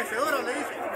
mecedora, le dice.